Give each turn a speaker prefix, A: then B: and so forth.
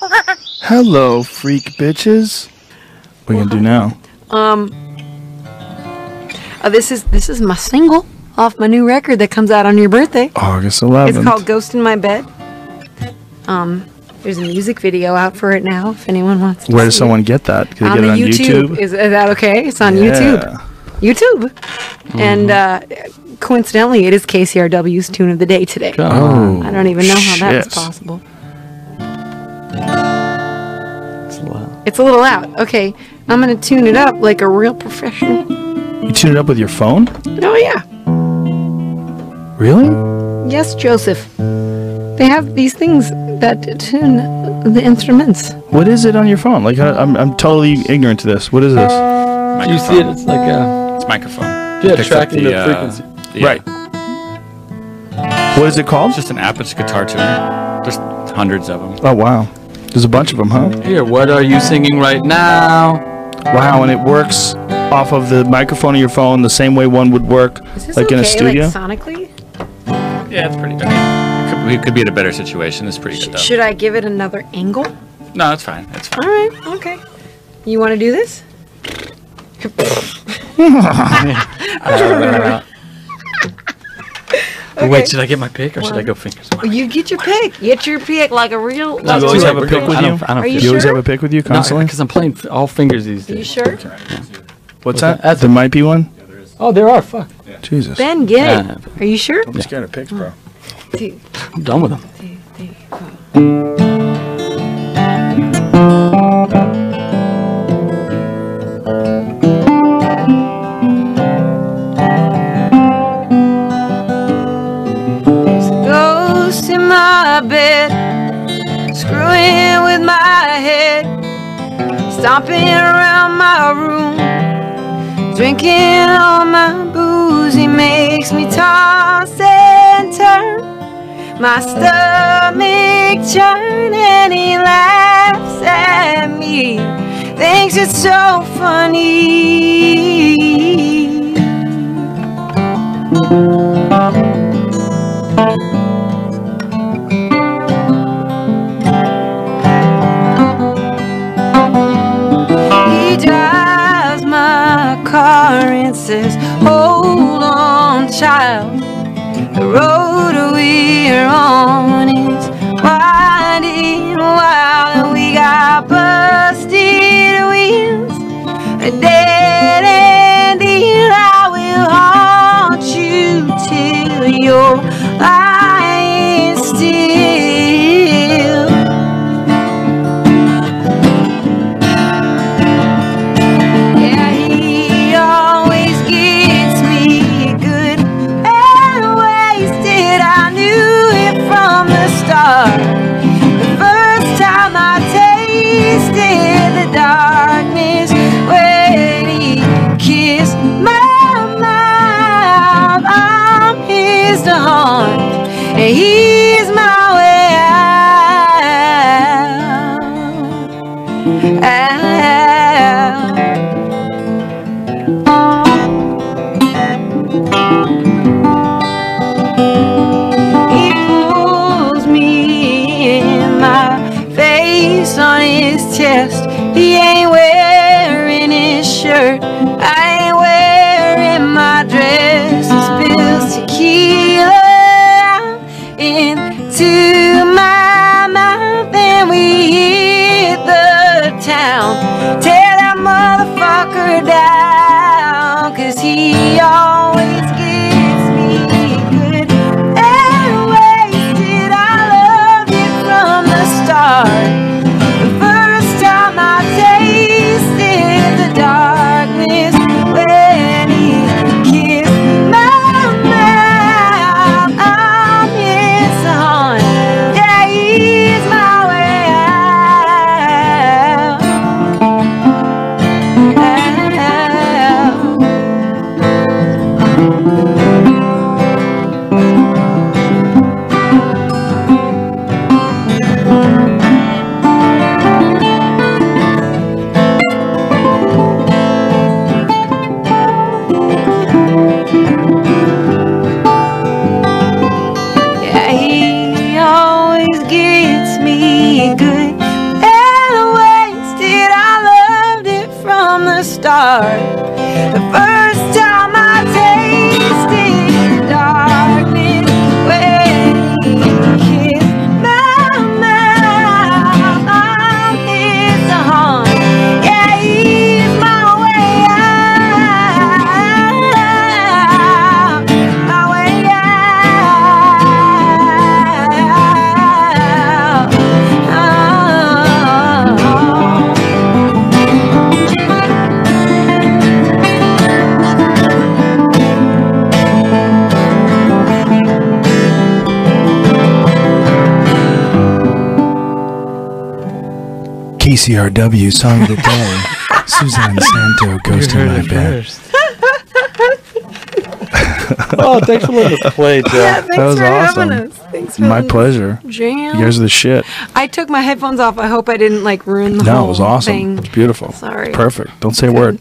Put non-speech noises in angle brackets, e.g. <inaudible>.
A: Hello, freak bitches. What are you gonna do now?
B: Um, uh, this is this is my single off my new record that comes out on your birthday.
A: August 11th.
B: It's called Ghost in My Bed. Um, there's a music video out for it now. If anyone wants. to
A: Where does
B: see
A: someone
B: it.
A: get that? Can they get it on
B: YouTube?
A: YouTube?
B: Is, is that okay? It's on
A: Yeah.
B: YouTube. YouTube. And uh, coincidentally, it is KCRW's tune of the day today.
A: Oh,
B: I don't even know how that's possible.
C: It's a loud.
B: It's a little loud. Okay, I'm gonna tune it up like a real professional.
A: You tune it up with your phone?
B: Oh yeah.
A: Really?
B: Yes, Joseph. They have these things that tune the instruments.
A: What is it on your phone? Like, I, I'm, I'm totally ignorant to this. What is this?
C: Do you see it? It's like a.
D: It's microphone.
C: Yeah,
D: Picks
C: tracking the,
D: uh,
C: frequency.
D: yeah.
A: Right. What is it called?
D: It's just an app. It's a guitar tuner. There's hundreds of them.
A: Oh, wow. There's a bunch of them, huh?
C: Here, what are you singing right now?
A: Wow, and it works off of the microphone of your phone the same way one would work, like
B: okay,
A: in a studio.
B: like sonically?
D: Yeah, it's pretty good. I mean, it could, we could be in a better situation. It's pretty good though.
B: Should I give it another angle?
D: No, it's fine. It's fine.
B: All right. Okay. You want to do this? <laughs> <laughs>
C: Uh, Wait, should I get my pick or should I go fingers?
B: You get your pick. Get your pick like a real.
A: Do you always have a pick
C: going-
A: with
C: I
A: you?
C: don't- I don't
B: Are you
A: Do
C: feel-
A: you always
B: sure?
A: have a pick with you constantly?
C: because I'm playing all fingers these days.
B: Are you
C: days.
B: sure?
A: What's that?
C: That's
A: there might be one.
C: Oh, there are. Fuck. Yeah.
A: Jesus.
B: Ben, get
C: Yeah.
B: it. Are you sure?
A: I'm scared of picks, bro.
C: I'm done with them.
B: My bed, screwing with my head, stomping around my room, drinking all my booze. He makes me toss and turn, my stomach churn, and he laughs at me. Thinks it's so funny. Says, Hold on, child. The road we're on and he's my way out. out. He pulls me in my face on his chest. He ain't wearing his shirt. I 'cause
A: KCRW song of the day. <laughs> Suzanne Santo Ghost in My Bed. <laughs>
C: oh, thanks for letting us play, <laughs> Joe.
B: Yeah, thanks
A: was
B: for
A: awesome.
B: having us. Thanks for
A: My pleasure.
B: Jam.
A: You guys are the shit.
B: I took my headphones off. I hope I didn't like ruin the
A: No,
B: whole
A: it was awesome.
B: thing.
A: It was beautiful.
B: Sorry.
A: Perfect. Don't say a word.